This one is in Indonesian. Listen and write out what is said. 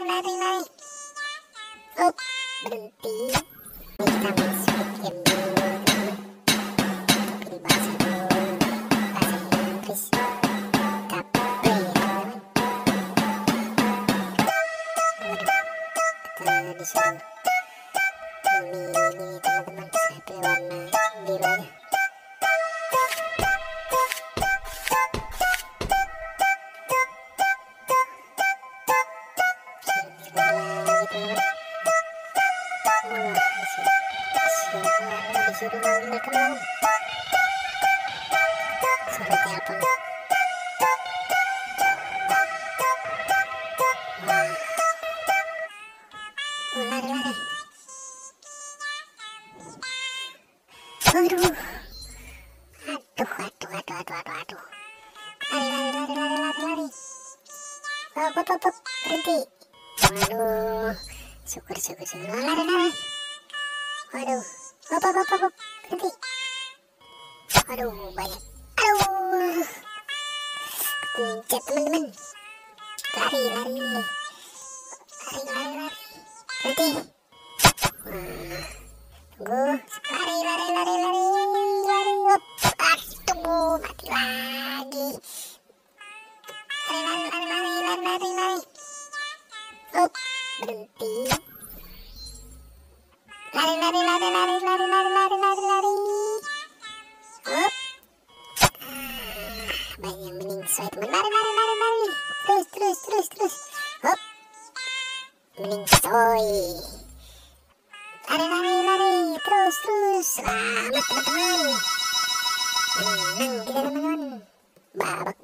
lari lari up berhenti ini kita squid game dulu tapi bahasa dulu bahasa Inggris tapi ya teman disuruh memilih Seperti. Aduh. Aduh, aduh, aduh, aduh, aduh, aduh waduh syukur syukur syukur lari lari waduh hop hop hop berhenti aduh banyak aduh kepencet teman-teman lari lari lari lari lari berhenti Wah, tunggu lari lari lari lari lari hop aduh mati lagi berhenti. Lari lari lari lari lari lari lari lari lari. Hop Ah, banyak yang sesuai teman lari lari lari lari terus terus terus terus. Hop mending soy. Lari lari lari. Terus terus. Selamat teman-teman. Menang kita teman-teman babak